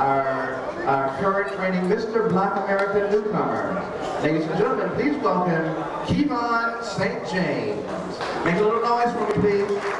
our, our current reigning Mr. Black American newcomer. Ladies and gentlemen, please welcome Keevon St. James. Make a little noise for me, please.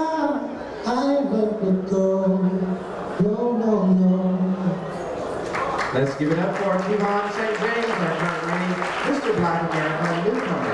I ain't gonna go. No, no, no. Let's give it up for Keevon St. James, our current Mr. Black America newcomer.